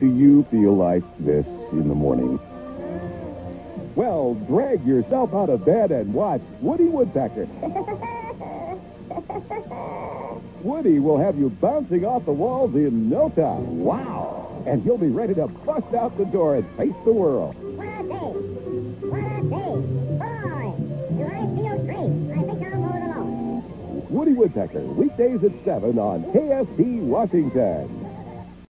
Do you feel like this in the morning? Well, drag yourself out of bed and watch Woody Woodpecker. Woody will have you bouncing off the walls in no time. Wow! And he'll be ready to bust out the door and face the world. What a day! What a day! Boy, do I feel great. I think I'll alone. Woody Woodpecker, weekdays at 7 on KST Washington.